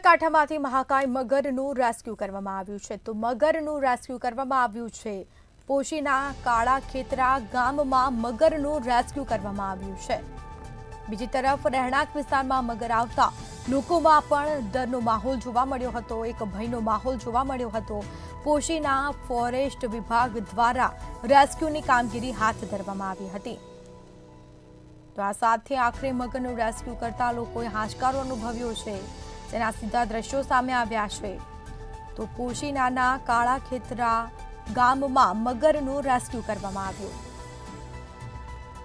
કાઠામાંથી મહાकाय મગરનો rescue કરવામાં આવ્યો છે તો મગરનો રેસ્ક્યુ કરવામાં આવ્યો છે પોશીના કાળા ખેતરા ગામમાં મગરનો રેસ્ક્યુ કરવામાં આવ્યો છે બીજી તરફ રહેણાક વિસ્તારમાં મગર આવતા લોકોમાં પણ ડરનો માહોલ જોવા મળ્યો હતો એક ભયનો માહોલ જોવા મળ્યો હતો પોશીના ફોરેસ્ટ વિભાગ દ્વારા રેસ્ક્યુનું કામગીરી હાથ ધરવામાં આવી હતી તો આ સાથે આખરે મગરનો રેસ્ક્યુ કરતા લોકોએ હાશકારો અનુભવ્યો છે તેના સીધા દ્રશ્યો સામે આવ્યા છે તો કોશીનાના કાળા ખેતરા ગામમાં મગરનું રેસ્ક્યુ કરવામાં આવ્યું